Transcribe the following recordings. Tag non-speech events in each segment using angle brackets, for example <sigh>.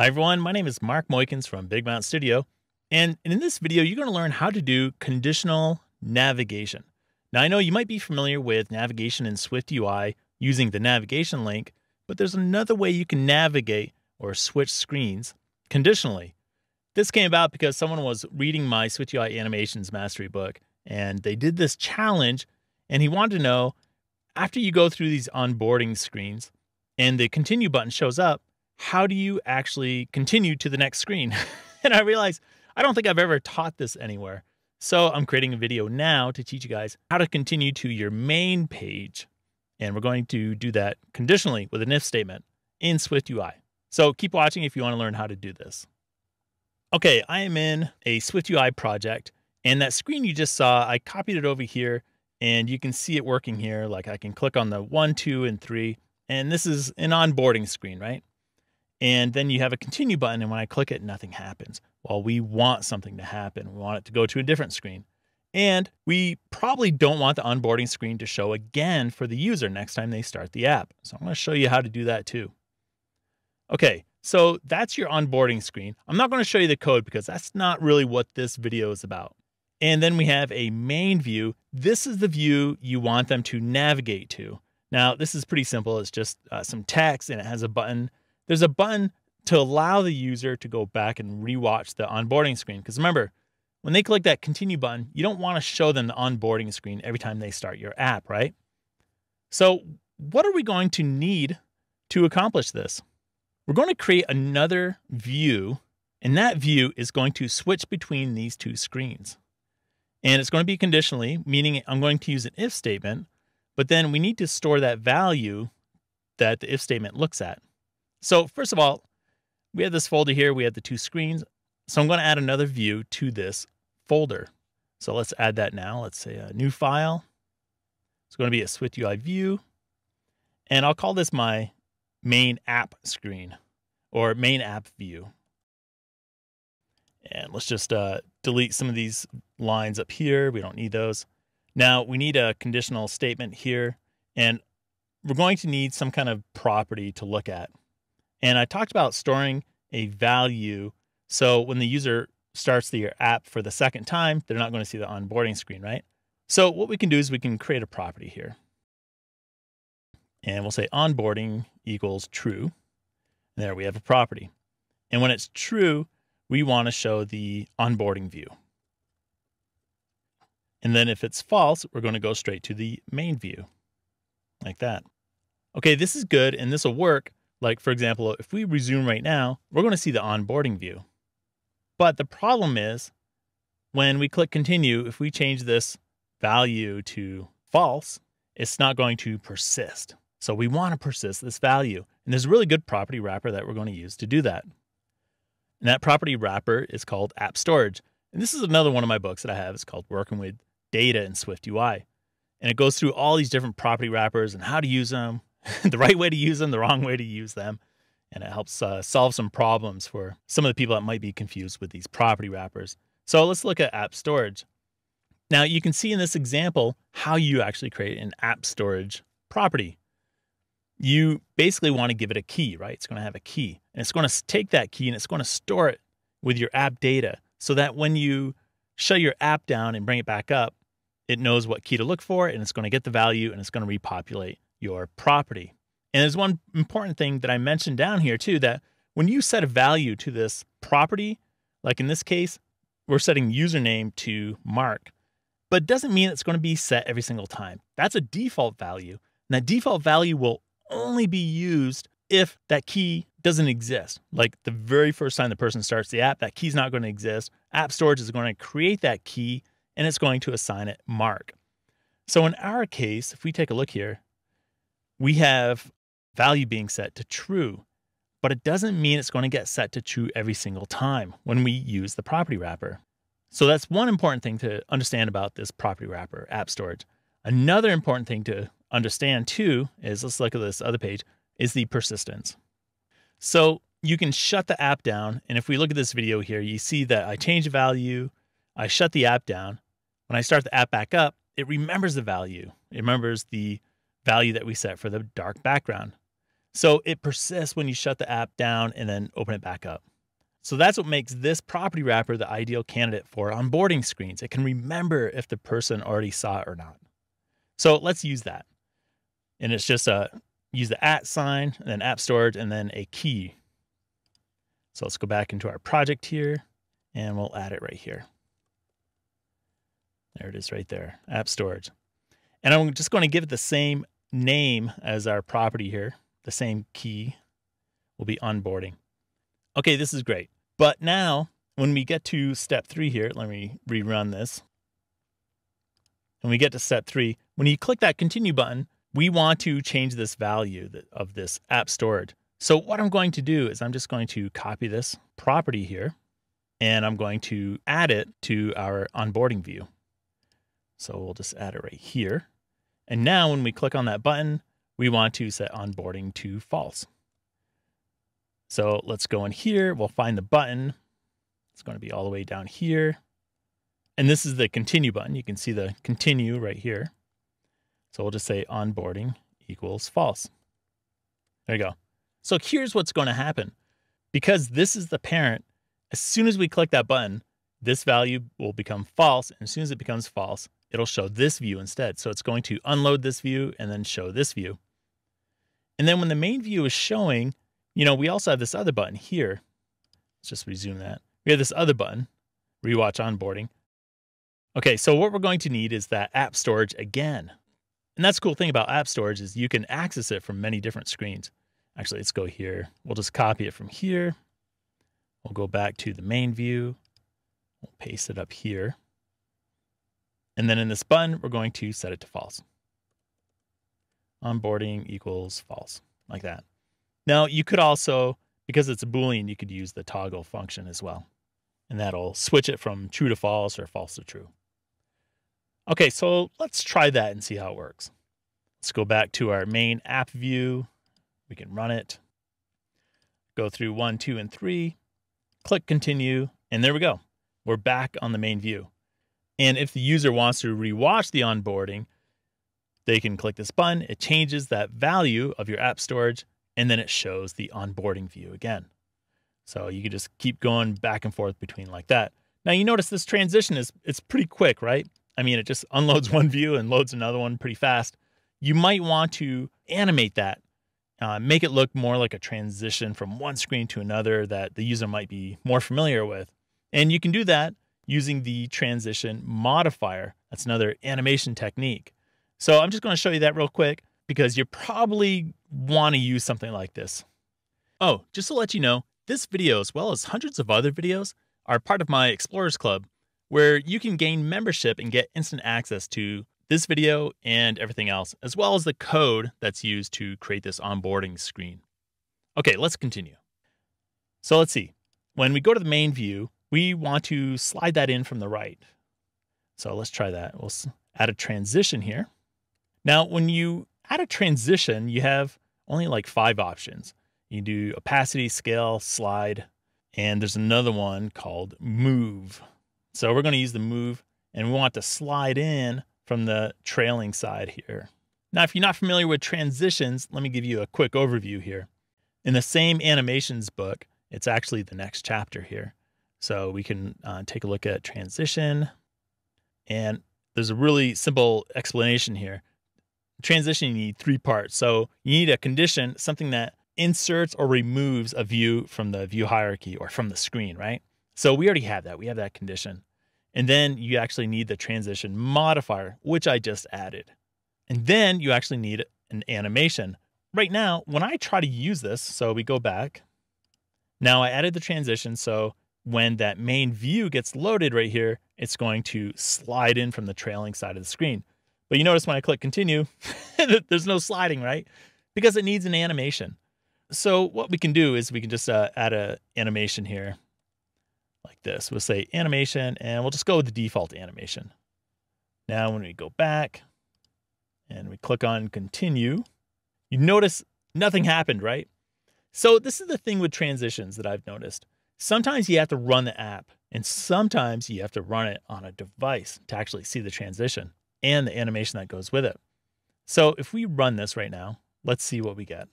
Hi everyone, my name is Mark Moeykens from Big Mountain Studio, and in this video you're going to learn how to do conditional navigation. Now I know you might be familiar with navigation in Swift UI using the navigation link, but there's another way you can navigate or switch screens conditionally. This came about because someone was reading my Swift UI Animations Mastery book, and they did this challenge, and he wanted to know, after you go through these onboarding screens, and the continue button shows up, how do you actually continue to the next screen? <laughs> and I realized I don't think I've ever taught this anywhere. So I'm creating a video now to teach you guys how to continue to your main page. And we're going to do that conditionally with an if statement in Swift UI. So keep watching if you want to learn how to do this. Okay, I am in a Swift UI project and that screen you just saw, I copied it over here and you can see it working here. Like I can click on the one, two, and three, and this is an onboarding screen, right? And then you have a continue button. And when I click it, nothing happens. Well, we want something to happen. We want it to go to a different screen. And we probably don't want the onboarding screen to show again for the user next time they start the app. So I'm going to show you how to do that too. Okay, so that's your onboarding screen. I'm not going to show you the code because that's not really what this video is about. And then we have a main view. This is the view you want them to navigate to. Now, this is pretty simple. It's just uh, some text and it has a button there's a button to allow the user to go back and rewatch the onboarding screen. Because remember, when they click that continue button, you don't want to show them the onboarding screen every time they start your app, right? So, what are we going to need to accomplish this? We're going to create another view, and that view is going to switch between these two screens. And it's going to be conditionally, meaning I'm going to use an if statement, but then we need to store that value that the if statement looks at. So first of all, we have this folder here. We have the two screens. So I'm going to add another view to this folder. So let's add that now. Let's say a new file. It's going to be a Swift UI view. And I'll call this my main app screen or main app view. And let's just uh, delete some of these lines up here. We don't need those. Now we need a conditional statement here. And we're going to need some kind of property to look at. And I talked about storing a value. So when the user starts the app for the second time, they're not going to see the onboarding screen, right? So what we can do is we can create a property here. And we'll say onboarding equals true. And there we have a property. And when it's true, we want to show the onboarding view. And then if it's false, we're going to go straight to the main view like that. Okay, this is good and this will work like, for example, if we resume right now, we're going to see the onboarding view. But the problem is when we click continue, if we change this value to false, it's not going to persist. So we want to persist this value. And there's a really good property wrapper that we're going to use to do that. And that property wrapper is called App Storage. And this is another one of my books that I have. It's called Working with Data in Swift UI. And it goes through all these different property wrappers and how to use them, <laughs> the right way to use them, the wrong way to use them. And it helps uh, solve some problems for some of the people that might be confused with these property wrappers. So let's look at app storage. Now you can see in this example how you actually create an app storage property. You basically want to give it a key, right? It's going to have a key and it's going to take that key and it's going to store it with your app data so that when you shut your app down and bring it back up, it knows what key to look for and it's going to get the value and it's going to repopulate your property. And there's one important thing that I mentioned down here too that when you set a value to this property, like in this case, we're setting username to Mark, but it doesn't mean it's going to be set every single time. That's a default value. And that default value will only be used if that key doesn't exist. Like the very first time the person starts the app, that key's not going to exist. App Storage is going to create that key and it's going to assign it Mark. So in our case, if we take a look here, we have value being set to true, but it doesn't mean it's going to get set to true every single time when we use the property wrapper. So that's one important thing to understand about this property wrapper app storage. Another important thing to understand too is let's look at this other page is the persistence. So you can shut the app down. And if we look at this video here, you see that I change the value, I shut the app down. When I start the app back up, it remembers the value. It remembers the value that we set for the dark background. So it persists when you shut the app down and then open it back up. So that's what makes this property wrapper the ideal candidate for onboarding screens. It can remember if the person already saw it or not. So let's use that. And it's just a use the at sign, and then app storage, and then a key. So let's go back into our project here, and we'll add it right here. There it is right there, app storage. And I'm just going to give it the same name as our property here, the same key will be onboarding. Okay, this is great. But now when we get to step three here, let me rerun this. When we get to step three, when you click that continue button, we want to change this value of this app storage. So what I'm going to do is I'm just going to copy this property here and I'm going to add it to our onboarding view. So we'll just add it right here. And now when we click on that button, we want to set onboarding to false. So let's go in here. We'll find the button. It's going to be all the way down here. And this is the continue button. You can see the continue right here. So we'll just say onboarding equals false. There you go. So here's what's going to happen. Because this is the parent, as soon as we click that button, this value will become false. And as soon as it becomes false, it'll show this view instead. So it's going to unload this view and then show this view. And then when the main view is showing, you know, we also have this other button here. Let's just resume that. We have this other button, rewatch onboarding. Okay, so what we're going to need is that app storage again. And that's the cool thing about app storage is you can access it from many different screens. Actually, let's go here. We'll just copy it from here. We'll go back to the main view. We'll paste it up here. And then in this button, we're going to set it to false. Onboarding equals false, like that. Now, you could also, because it's a Boolean, you could use the toggle function as well. And that'll switch it from true to false or false to true. Okay, so let's try that and see how it works. Let's go back to our main app view. We can run it. Go through one, two, and three. Click continue, and there we go. We're back on the main view. And if the user wants to rewatch the onboarding, they can click this button. It changes that value of your app storage and then it shows the onboarding view again. So you can just keep going back and forth between like that. Now you notice this transition is it's pretty quick, right? I mean, it just <laughs> unloads one view and loads another one pretty fast. You might want to animate that, uh, make it look more like a transition from one screen to another that the user might be more familiar with. And you can do that using the transition modifier. That's another animation technique. So I'm just going to show you that real quick because you probably want to use something like this. Oh, just to let you know, this video, as well as hundreds of other videos, are part of my Explorers Club, where you can gain membership and get instant access to this video and everything else, as well as the code that's used to create this onboarding screen. Okay, let's continue. So let's see. When we go to the main view, we want to slide that in from the right. So let's try that. We'll add a transition here. Now, when you add a transition, you have only like five options. You do opacity, scale, slide, and there's another one called move. So we're going to use the move and we want to slide in from the trailing side here. Now, if you're not familiar with transitions, let me give you a quick overview here. In the same animations book, it's actually the next chapter here. So we can uh, take a look at transition. And there's a really simple explanation here transition, you need three parts. So you need a condition, something that inserts or removes a view from the view hierarchy or from the screen, right? So we already have that. We have that condition. And then you actually need the transition modifier, which I just added. And then you actually need an animation. Right now, when I try to use this, so we go back. Now I added the transition. So when that main view gets loaded right here, it's going to slide in from the trailing side of the screen. But you notice when I click continue, <laughs> there's no sliding, right? Because it needs an animation. So what we can do is we can just uh, add an animation here like this. We'll say animation and we'll just go with the default animation. Now when we go back and we click on continue, you notice nothing happened, right? So this is the thing with transitions that I've noticed. Sometimes you have to run the app and sometimes you have to run it on a device to actually see the transition and the animation that goes with it. So if we run this right now, let's see what we get.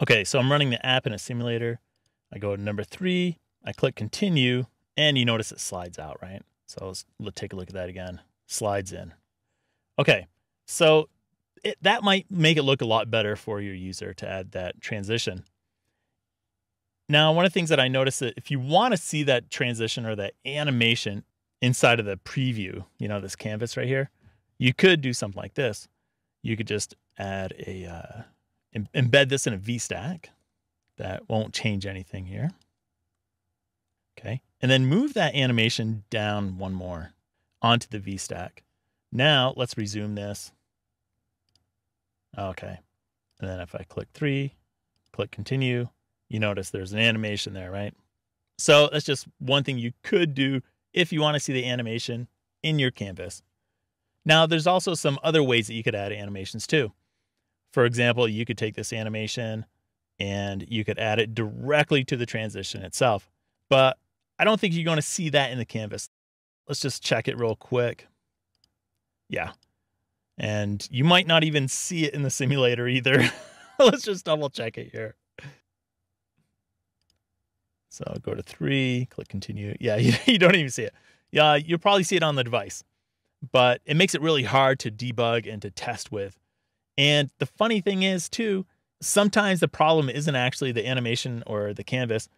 Okay, so I'm running the app in a simulator. I go to number three, I click continue, and you notice it slides out, right? So let's, let's take a look at that again. Slides in. Okay, so it, that might make it look a lot better for your user to add that transition. Now, one of the things that I noticed that if you want to see that transition or that animation inside of the preview, you know, this canvas right here, you could do something like this. You could just add a, uh, embed this in a VStack. That won't change anything here. Okay. And then move that animation down one more onto the VStack. Now let's resume this. Okay. And then if I click three, click continue, you notice there's an animation there, right? So that's just one thing you could do if you want to see the animation in your canvas. Now, there's also some other ways that you could add animations too. For example, you could take this animation and you could add it directly to the transition itself. But I don't think you're going to see that in the canvas. Let's just check it real quick. Yeah. And you might not even see it in the simulator either. <laughs> Let's just double check it here. So I'll go to three, click continue. Yeah, <laughs> you, you don't even see it. Yeah, you'll probably see it on the device, but it makes it really hard to debug and to test with. And the funny thing is, too, sometimes the problem isn't actually the animation or the canvas.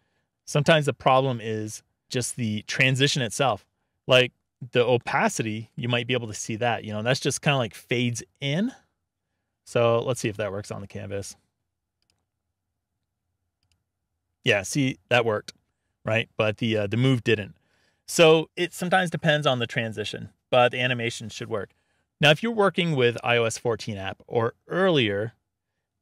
Sometimes the problem is just the transition itself. Like the opacity, you might be able to see that. You know, that's just kind of like fades in. So let's see if that works on the canvas. Yeah, see that worked, right? But the uh, the move didn't. So it sometimes depends on the transition, but the animation should work. Now, if you're working with iOS 14 app or earlier,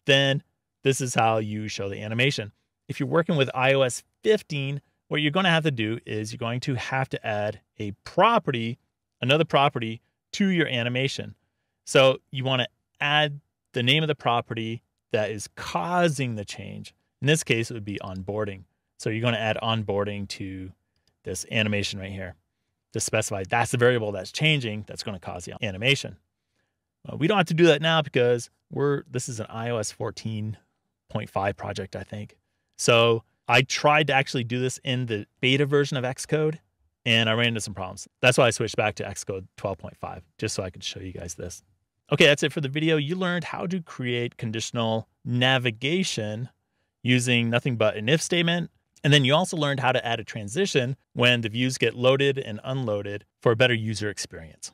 then this is how you show the animation. If you're working with iOS 15, what you're going to have to do is you're going to have to add a property, another property to your animation. So you want to add the name of the property that is causing the change. In this case, it would be onboarding. So you're going to add onboarding to this animation right here to specify that's the variable that's changing that's going to cause the animation. Well, we don't have to do that now because we're this is an iOS 14.5 project, I think. So I tried to actually do this in the beta version of Xcode and I ran into some problems. That's why I switched back to Xcode 12.5, just so I could show you guys this. Okay, that's it for the video. You learned how to create conditional navigation using nothing but an if statement. And then you also learned how to add a transition when the views get loaded and unloaded for a better user experience.